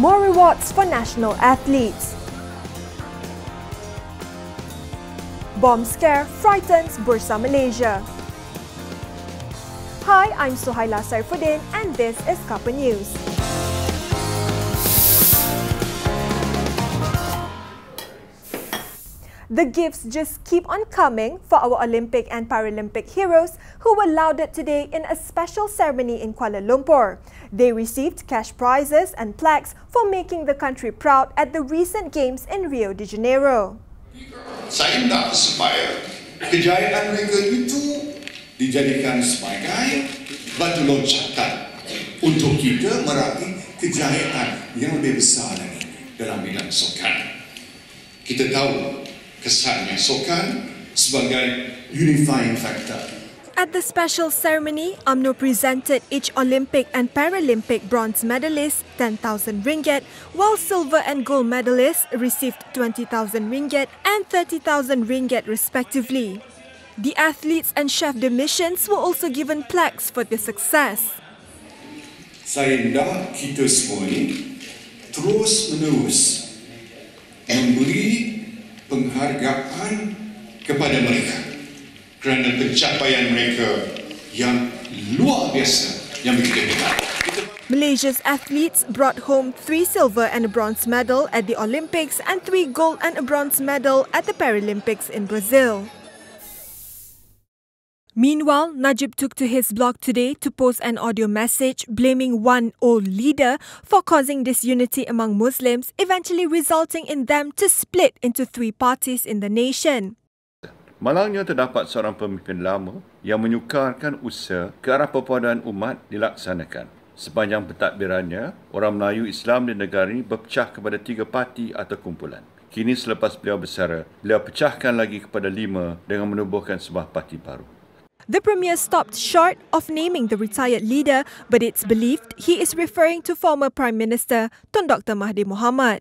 More rewards for national athletes. Bomb scare frightens Bursa Malaysia. Hi, I'm Suhaila Saifuddin and this is Cuppa News. The gifts just keep on coming for our Olympic and Paralympic heroes who were lauded today in a special ceremony in Kuala Lumpur. They received cash prizes and plaques for making the country proud at the recent games in Rio de Janeiro. Saya nak supaya kejayaan mereka itu dijadikan sebagai batu loncatan untuk kita meraih kejayaan yang lebih besar lagi dalam bidang sokan. Kita tahu kesannya sokan sebagai unifying factor. At the special ceremony, UMNO presented each Olympic and Paralympic bronze medalist 10,000 ringgit, while silver and gold medalists received 20,000 ringgit and 30,000 ringgit respectively. The athletes and chef de missions were also given plaques for their success. Saya kita semua ini terus menerus memberi penghargaan kepada mereka kerana pencapaian mereka yang luar biasa yang begitu hebat. Malaysia's athletes brought home three silver and a bronze medal at the Olympics and three gold and a bronze medal at the Paralympics in Brazil. Meanwhile, Najib took to his blog today to post an audio message blaming one old leader for causing disunity among Muslims, eventually resulting in them to split into three parties in the nation. Malangnya terdapat seorang pemimpin lama yang menyukarkan usaha ke arah perpaduan umat dilaksanakan. Sepanjang pentadbirannya, orang Melayu Islam di negara ini berpecah kepada tiga parti atau kumpulan. Kini selepas beliau bersara, beliau pecahkan lagi kepada lima dengan menubuhkan sebuah parti baru. The Premier stopped short of naming the retired leader, but it's believed he is referring to former Prime Minister Tun Dr. Mahathir Mohamad.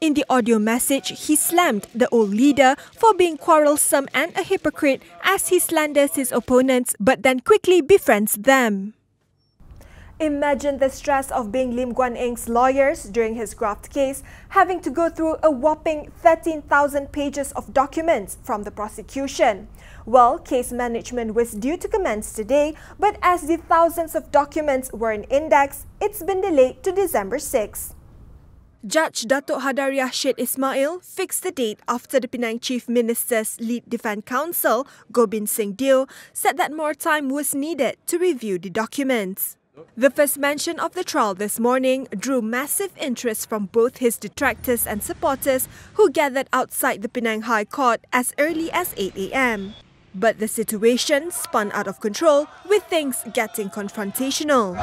In the audio message, he slammed the old leader for being quarrelsome and a hypocrite as he slanders his opponents but then quickly befriends them. Imagine the stress of being Lim Guan Eng's lawyers during his graft case, having to go through a whopping 13,000 pages of documents from the prosecution. Well, case management was due to commence today, but as the thousands of documents were in index, it's been delayed to December 6. Judge Datuk Hadariah Syed Ismail fixed the date after the Penang Chief Minister's lead defence counsel, Gobind Singh Deo, said that more time was needed to review the documents. The first mention of the trial this morning drew massive interest from both his detractors and supporters who gathered outside the Penang High Court as early as 8 a.m. But the situation spun out of control with things getting confrontational.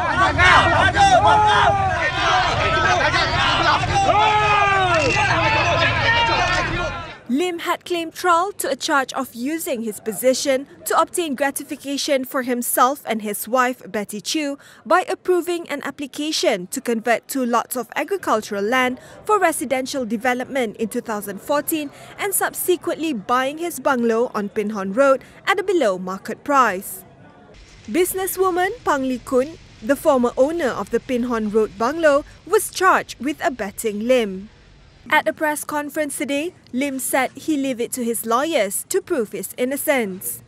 Lim had claimed trial to a charge of using his position to obtain gratification for himself and his wife Betty Chew by approving an application to convert two lots of agricultural land for residential development in 2014 and subsequently buying his bungalow on Pinhorn Road at a below market price. Businesswoman Phang Li Koon, the former owner of the Pinhorn Road bungalow, was charged with abetting Lim. At a press conference today, Lim said he leave it to his lawyers to prove his innocence.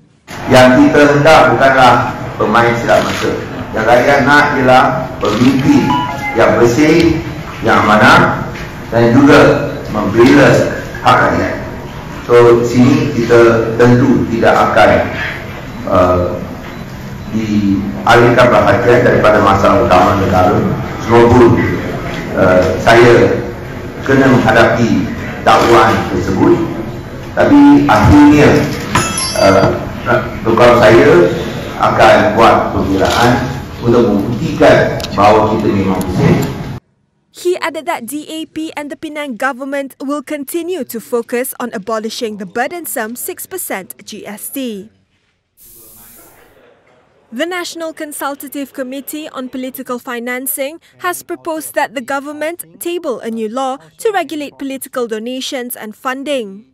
Yang kita hendak bukanlah pemain silap masa. Yang rakyat nak ialah pemimpin yang bersih, yang amanah dan juga membela hak rakyat. So sini kita tentu tidak akan uh, dialihkan perhatian daripada masalah utama negara. Semoga uh, saya kena menghadapi dakwaan tersebut tapi akhirnya uh, kalau saya akan buat pembiraan untuk membuktikan bahawa kita memang bersih He added that DAP and the Penang government will continue to focus on abolishing the burdensome 6% GST. The National Consultative Committee on Political Financing has proposed that the government table a new law to regulate political donations and funding.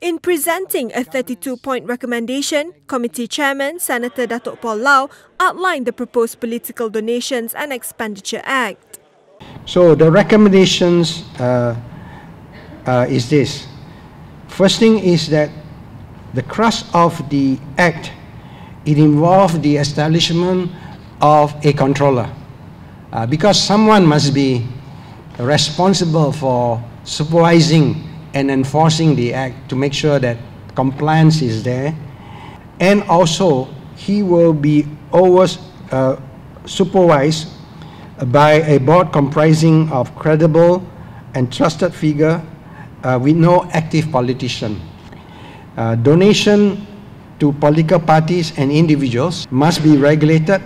In presenting a 32-point recommendation, Committee Chairman Senator Datuk Paul Low outlined the proposed Political Donations and Expenditure Act. So the recommendations uh, uh, is this. First thing is that the crux of the act, it involved the establishment of a controller. Uh, because someone must be responsible for supervising and enforcing the act to make sure that compliance is there. And also, he will be always uh, supervised by a board comprising of credible and trusted figure uh, with no active politician. Uh, donation to political parties and individuals must be regulated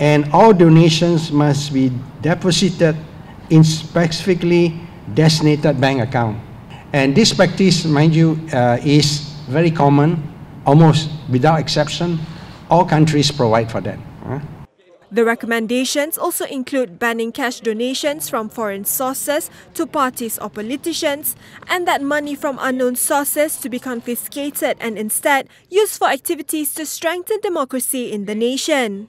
and all donations must be deposited in specifically designated bank account. And this practice, mind you, uh, is very common, almost without exception. All countries provide for that. The recommendations also include banning cash donations from foreign sources to parties or politicians and that money from unknown sources to be confiscated and instead used for activities to strengthen democracy in the nation.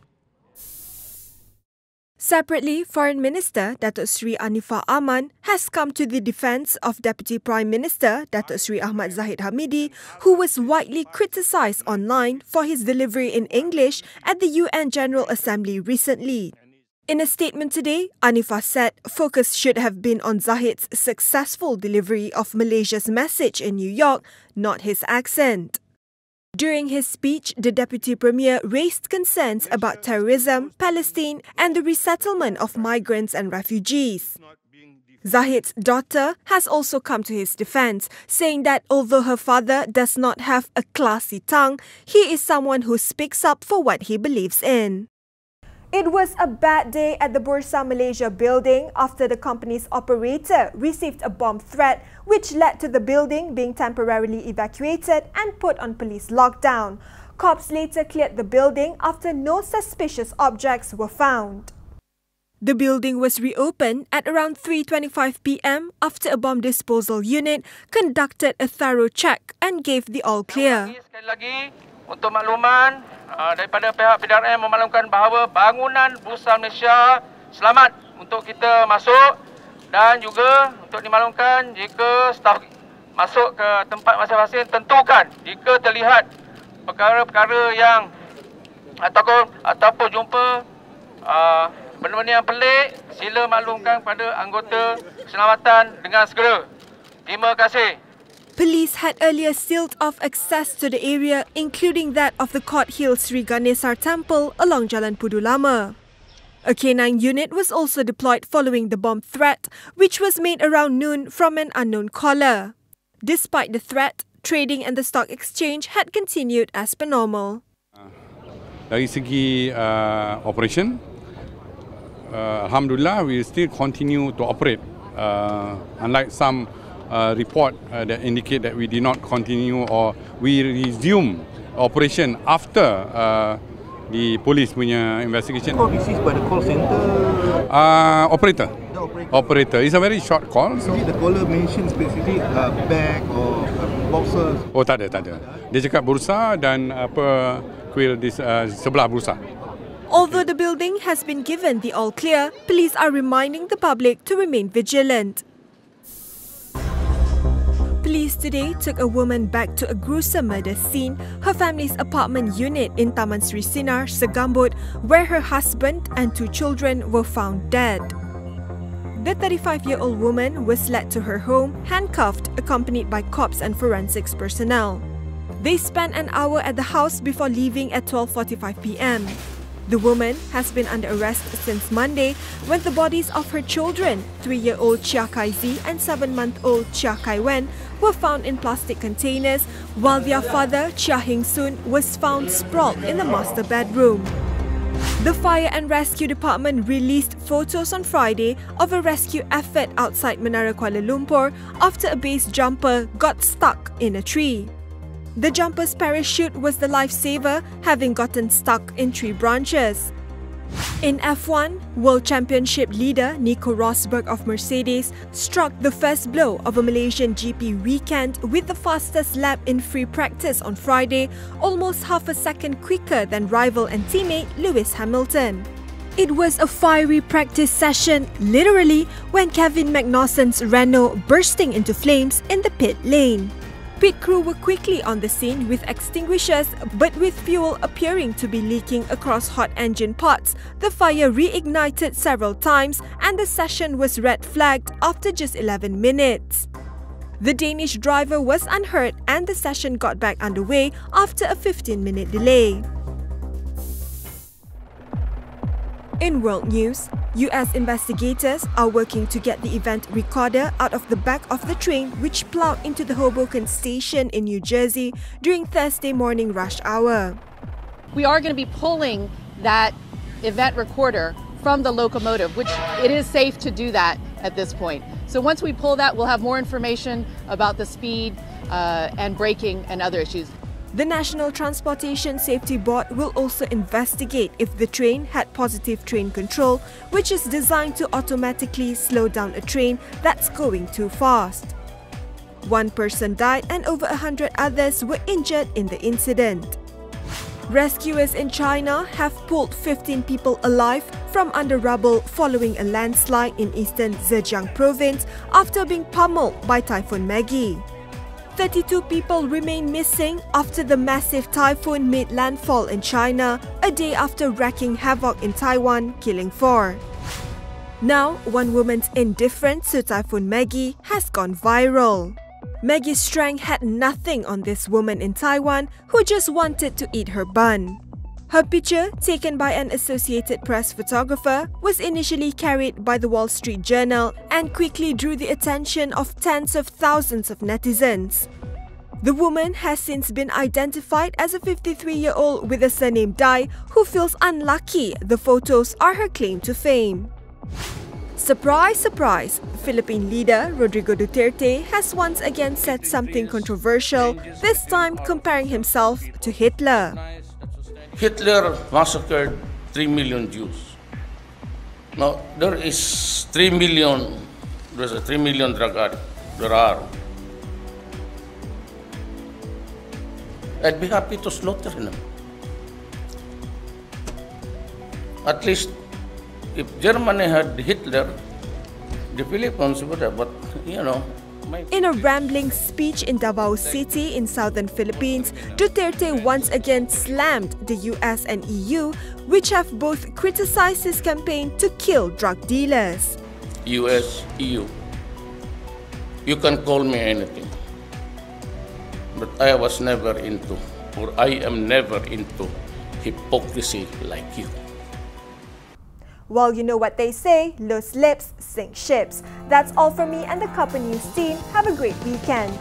Separately, Foreign Minister Datuk Sri Anifah Aman has come to the defence of Deputy Prime Minister Datuk Sri Ahmad Zahid Hamidi, who was widely criticised online for his delivery in English at the UN General Assembly recently. In a statement today, Anifah said focus should have been on Zahid's successful delivery of Malaysia's message in New York, not his accent. During his speech, the Deputy Premier raised concerns about terrorism, Palestine, and the resettlement of migrants and refugees. Zahid's daughter has also come to his defense, saying that although her father does not have a classy tongue, he is someone who speaks up for what he believes in. It was a bad day at the Bursa Malaysia building after the company's operator received a bomb threat which led to the building being temporarily evacuated and put on police lockdown. Cops later cleared the building after no suspicious objects were found. The building was reopened at around 3.25 pm after a bomb disposal unit conducted a thorough check and gave the all clear. Untuk makluman, uh, daripada pihak PDRM memaklumkan bahawa bangunan Bursa Malaysia selamat untuk kita masuk dan juga untuk dimaklumkan jika staf masuk ke tempat masing-masing tentukan jika terlihat perkara-perkara yang ataupun ataupun jumpa uh, benda-benda yang pelik sila maklumkan kepada anggota keselamatan dengan segera. Terima kasih. Police had earlier sealed off access to the area, including that of the Court Hill Sri Ganesar Temple along Jalan Pudu Lama. A K9 unit was also deployed following the bomb threat, which was made around noon from an unknown caller. Despite the threat, trading and the stock exchange had continued as per normal. Dari segi uh, operation, uh, Alhamdulillah, we still continue to operate. Uh, unlike some uh, report uh, that indicate that we did not continue or we resume operation after uh, the police punya investigation. This is by the call center. Uh, operator. The operator. Operator. It's a very short call. So. Did the caller mention specific uh, bag or uh, boxes? Oh tak ada, tak ada. Dia cakap bursa dan apa kuil di uh, sebelah bursa. Although the building has been given the all clear, police are reminding the public to remain vigilant. Police today took a woman back to a gruesome murder scene, her family's apartment unit in Taman Sri Sinar, Segambut, where her husband and two children were found dead. The 35-year-old woman was led to her home, handcuffed, accompanied by cops and forensics personnel. They spent an hour at the house before leaving at 12.45 p.m. The woman has been under arrest since Monday when the bodies of her children, 3-year-old Chia Kai Zi and 7-month-old Chia Kai Wen, were found in plastic containers, while their father, Chia Hing Soon, was found sprawled in the master bedroom. The Fire and Rescue Department released photos on Friday of a rescue effort outside Menara Kuala Lumpur after a base jumper got stuck in a tree. The jumper's parachute was the lifesaver, having gotten stuck in tree branches. In F1, World Championship leader Nico Rosberg of Mercedes struck the first blow of a Malaysian GP weekend with the fastest lap in free practice on Friday, almost half a second quicker than rival and teammate Lewis Hamilton. It was a fiery practice session, literally, when Kevin Magnussen's Renault bursting into flames in the pit lane. Pit crew were quickly on the scene with extinguishers, but with fuel appearing to be leaking across hot engine parts, the fire reignited several times and the session was red flagged after just 11 minutes. The Danish driver was unhurt and the session got back underway after a 15 minute delay. In world news, US investigators are working to get the event recorder out of the back of the train which plowed into the Hoboken station in New Jersey during Thursday morning rush hour. We are going to be pulling that event recorder from the locomotive, which it is safe to do that at this point. So once we pull that, we'll have more information about the speed uh, and braking and other issues. The National Transportation Safety Board will also investigate if the train had positive train control, which is designed to automatically slow down a train that's going too fast. One person died and over a hundred others were injured in the incident. Rescuers in China have pulled 15 people alive from under rubble following a landslide in eastern Zhejiang province after being pummeled by Typhoon Megi. 32 people remain missing after the massive typhoon made landfall in China a day after wreaking havoc in Taiwan, killing four. Now, one woman's indifference to Typhoon Megi has gone viral. Megi's strength had nothing on this woman in Taiwan who just wanted to eat her bun. Her picture, taken by an Associated Press photographer, was initially carried by the Wall Street Journal and quickly drew the attention of tens of thousands of netizens. The woman has since been identified as a 53-year-old with the surname Dai who feels unlucky the photos are her claim to fame. Surprise, surprise, Philippine leader Rodrigo Duterte has once again said something controversial, this time comparing himself to Hitler. Hitler massacred 3 million Jews. Now, there is 3 million, there's a 3 million drug addicts. There are. I'd be happy to slaughter them. At least, if Germany had Hitler, the Philippines would have, but, you know, in a rambling speech in Davao City in southern Philippines, Duterte once again slammed the US and EU, which have both criticized his campaign to kill drug dealers. US, EU, you can call me anything, but I was never into, or I am never into hypocrisy like you. Well, you know what they say, loose lips sink ships. That's all from me and the Cuppa News team. Have a great weekend.